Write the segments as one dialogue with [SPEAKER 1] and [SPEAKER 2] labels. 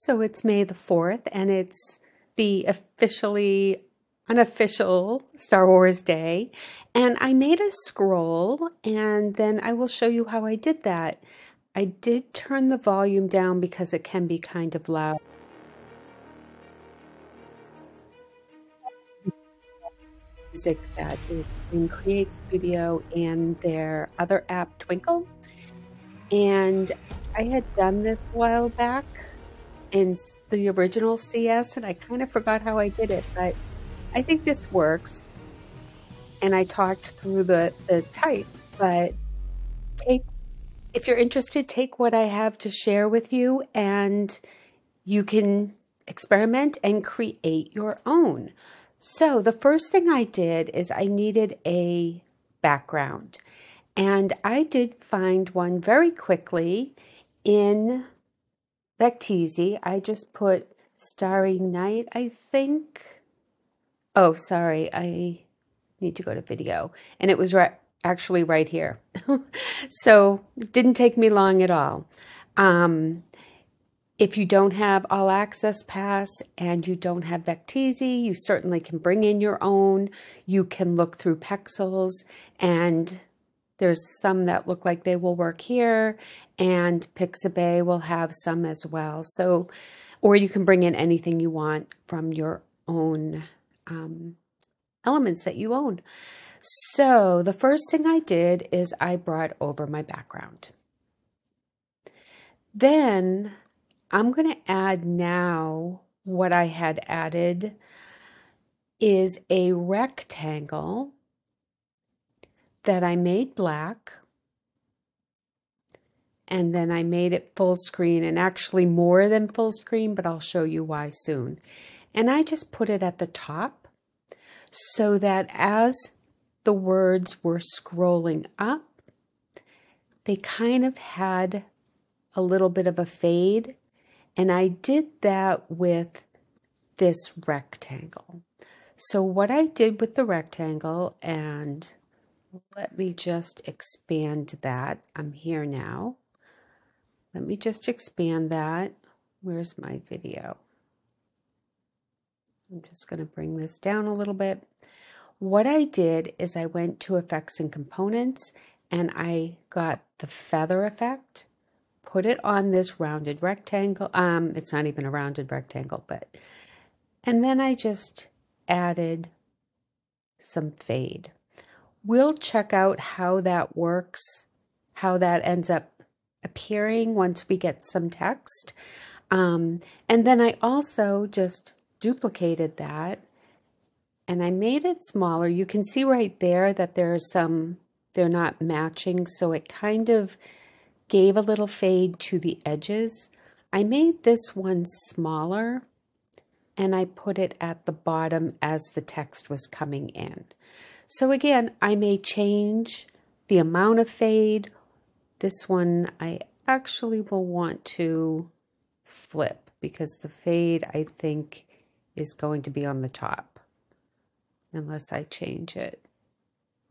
[SPEAKER 1] So it's May the 4th, and it's the officially unofficial Star Wars Day. And I made a scroll, and then I will show you how I did that. I did turn the volume down because it can be kind of loud. Music that is in Create Studio and their other app, Twinkle. And I had done this a while back in the original CS, and I kind of forgot how I did it, but I think this works. And I talked through the, the type, but take, if you're interested, take what I have to share with you, and you can experiment and create your own. So the first thing I did is I needed a background. And I did find one very quickly in Vecteezy, I just put Starry Night, I think. Oh, sorry, I need to go to video. And it was right, actually right here. so it didn't take me long at all. Um, if you don't have All Access Pass and you don't have Vecteezy, you certainly can bring in your own. You can look through Pexels and there's some that look like they will work here, and Pixabay will have some as well. So, or you can bring in anything you want from your own um, elements that you own. So, the first thing I did is I brought over my background. Then I'm going to add now what I had added is a rectangle that I made black and then I made it full screen and actually more than full screen, but I'll show you why soon. And I just put it at the top so that as the words were scrolling up, they kind of had a little bit of a fade. And I did that with this rectangle. So what I did with the rectangle, and let me just expand that. I'm here now. Let me just expand that. Where's my video? I'm just going to bring this down a little bit. What I did is I went to effects and components and I got the feather effect, put it on this rounded rectangle. Um, it's not even a rounded rectangle, but, and then I just added some fade. We'll check out how that works, how that ends up appearing once we get some text. Um, and then I also just duplicated that and I made it smaller. You can see right there that there's some, they're not matching. So it kind of gave a little fade to the edges. I made this one smaller and I put it at the bottom as the text was coming in. So again, I may change the amount of fade. This one I actually will want to flip because the fade I think is going to be on the top unless I change it.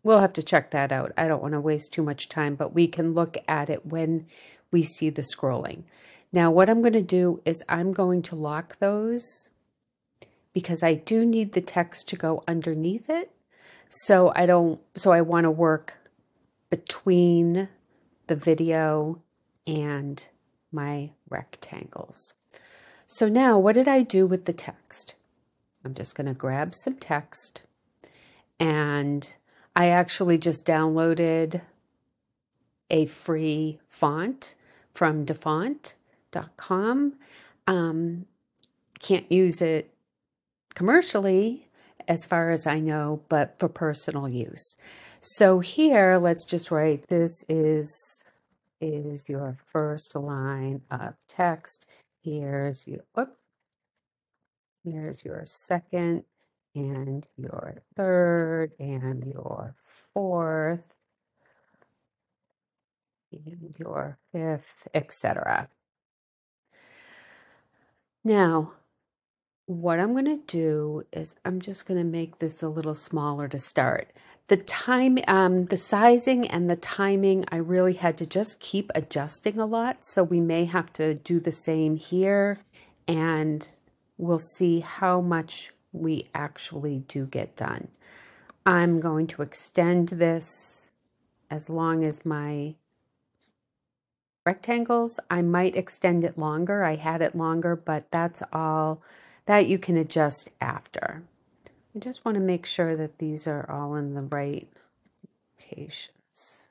[SPEAKER 1] We'll have to check that out. I don't want to waste too much time, but we can look at it when we see the scrolling. Now what I'm going to do is I'm going to lock those because I do need the text to go underneath it. So I don't, so I want to work between the video and my rectangles. So now what did I do with the text? I'm just going to grab some text and I actually just downloaded a free font from dafont.com. Um, can't use it commercially as far as I know, but for personal use. So here, let's just write this is, is your first line of text. Here's your, whoop, here's your second and your third and your fourth and your fifth, etc. Now, what I'm going to do is I'm just going to make this a little smaller to start. The time, um, the sizing and the timing, I really had to just keep adjusting a lot. So we may have to do the same here and we'll see how much we actually do get done. I'm going to extend this as long as my rectangles. I might extend it longer. I had it longer, but that's all that you can adjust after. I just want to make sure that these are all in the right locations.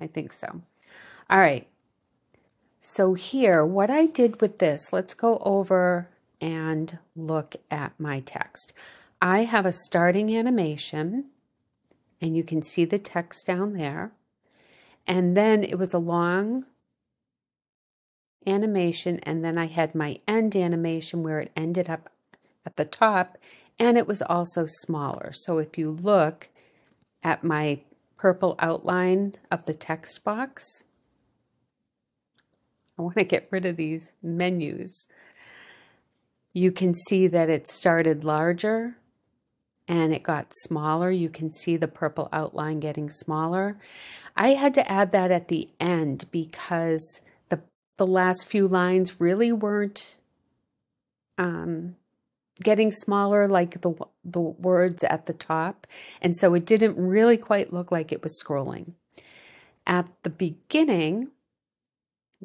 [SPEAKER 1] I think so. All right. So here, what I did with this, let's go over and look at my text. I have a starting animation, and you can see the text down there. And then it was a long animation, and then I had my end animation where it ended up at the top, and it was also smaller. So if you look at my purple outline of the text box, I want to get rid of these menus. You can see that it started larger and it got smaller. You can see the purple outline getting smaller. I had to add that at the end because the, last few lines really weren't um, getting smaller like the, the words at the top. And so it didn't really quite look like it was scrolling. At the beginning,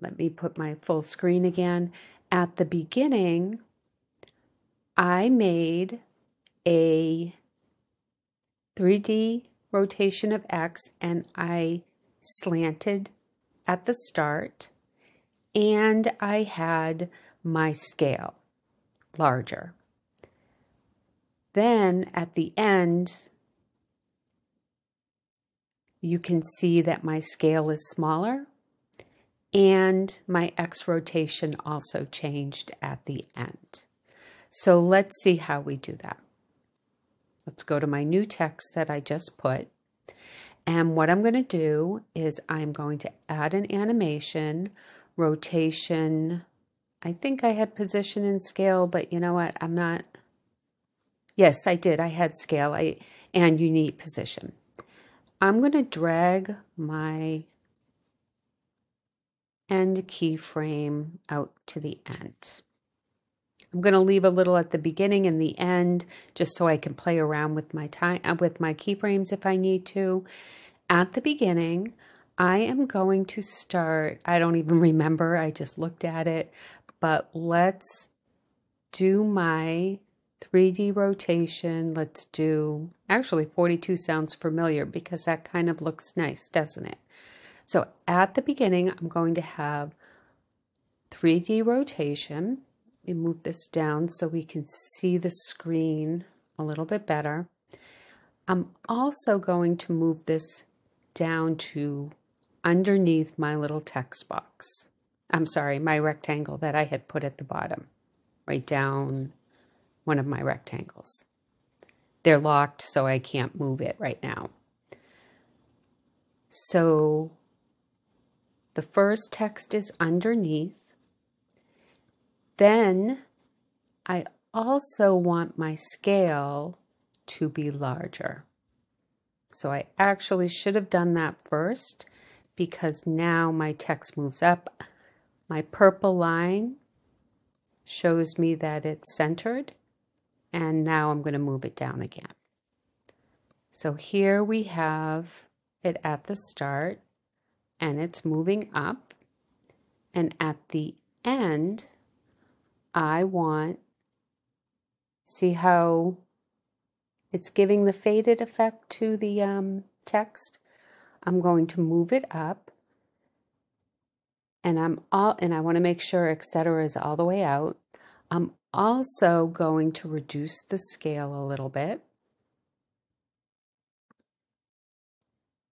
[SPEAKER 1] let me put my full screen again. At the beginning, I made a 3D rotation of X and I slanted at the start and I had my scale larger. Then at the end, you can see that my scale is smaller and my X rotation also changed at the end. So let's see how we do that. Let's go to my new text that I just put. And what I'm going to do is I'm going to add an animation, rotation. I think I had position and scale, but you know what? I'm not. Yes, I did. I had scale I, and unique position. I'm going to drag my end keyframe out to the end. I'm going to leave a little at the beginning and the end just so I can play around with my time with my keyframes if I need to. At the beginning, I am going to start, I don't even remember, I just looked at it, but let's do my 3D rotation. Let's do, actually 42 sounds familiar because that kind of looks nice, doesn't it? So at the beginning, I'm going to have 3D rotation. Let me move this down so we can see the screen a little bit better. I'm also going to move this down to underneath my little text box. I'm sorry, my rectangle that I had put at the bottom, right down one of my rectangles. They're locked, so I can't move it right now. So the first text is underneath. Then I also want my scale to be larger. So I actually should have done that first because now my text moves up. My purple line shows me that it's centered and now I'm going to move it down again. So here we have it at the start and it's moving up. And at the end, I want, see how it's giving the faded effect to the um, text. I'm going to move it up and I'm all, and I want to make sure etc is all the way out. I'm also going to reduce the scale a little bit.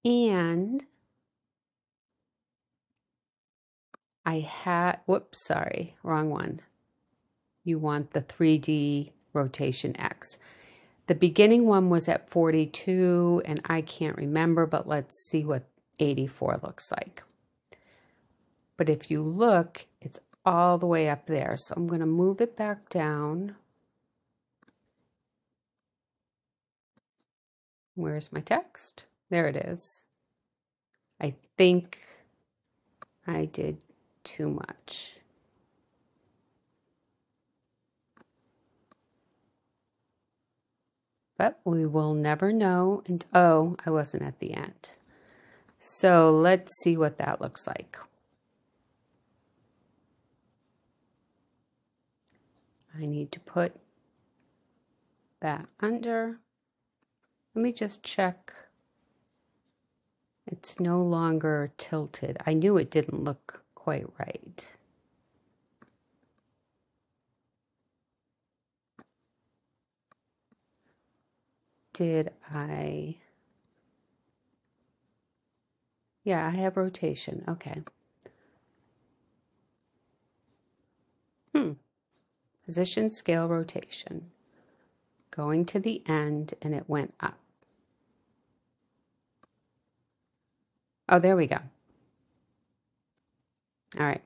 [SPEAKER 1] And I had, whoops, sorry, wrong one. You want the 3D rotation X. The beginning one was at 42, and I can't remember, but let's see what 84 looks like. But if you look, it's all the way up there. So I'm going to move it back down. Where's my text? There it is. I think I did too much. But we will never know. And oh, I wasn't at the end. So let's see what that looks like. I need to put that under. Let me just check. It's no longer tilted. I knew it didn't look quite right. Did I... Yeah, I have rotation. Okay. Hmm. Position, scale, rotation. Going to the end, and it went up. Oh, there we go. All right.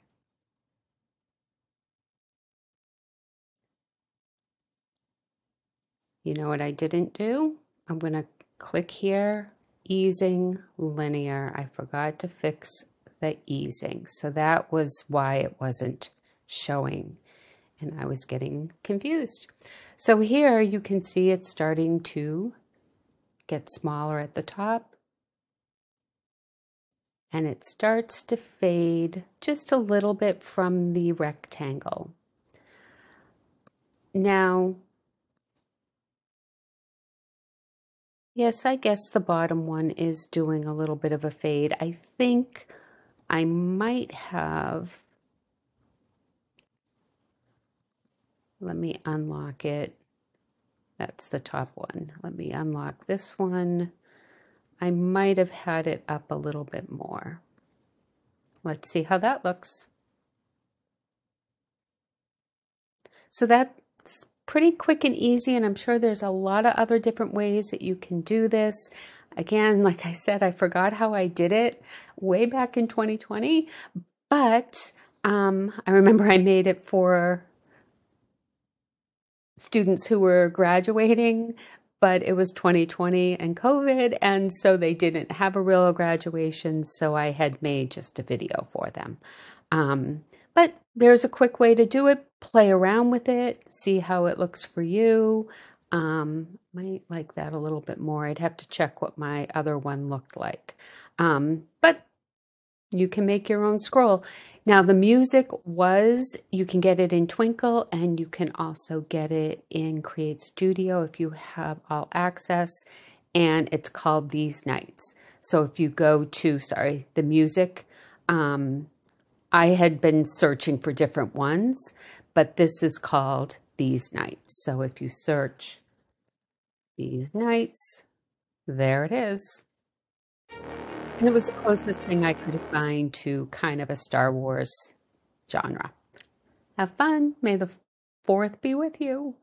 [SPEAKER 1] You know what I didn't do? I'm going to click here, easing linear. I forgot to fix the easing. So that was why it wasn't showing and I was getting confused. So here you can see it's starting to get smaller at the top and it starts to fade just a little bit from the rectangle. Now, yes, I guess the bottom one is doing a little bit of a fade. I think I might have, let me unlock it. That's the top one. Let me unlock this one. I might have had it up a little bit more. Let's see how that looks. So that's pretty quick and easy, and I'm sure there's a lot of other different ways that you can do this. Again, like I said, I forgot how I did it way back in 2020, but um, I remember I made it for students who were graduating but it was 2020 and COVID, and so they didn't have a real graduation, so I had made just a video for them. Um, but there's a quick way to do it. Play around with it, see how it looks for you. Um, might like that a little bit more. I'd have to check what my other one looked like. Um, but you can make your own scroll. Now, the music was, you can get it in Twinkle and you can also get it in Create Studio if you have all access, and it's called These Nights. So if you go to, sorry, the music, um, I had been searching for different ones, but this is called These Nights. So if you search These Nights, there it is. And it was the closest thing I could find to kind of a Star Wars genre. Have fun. May the fourth be with you.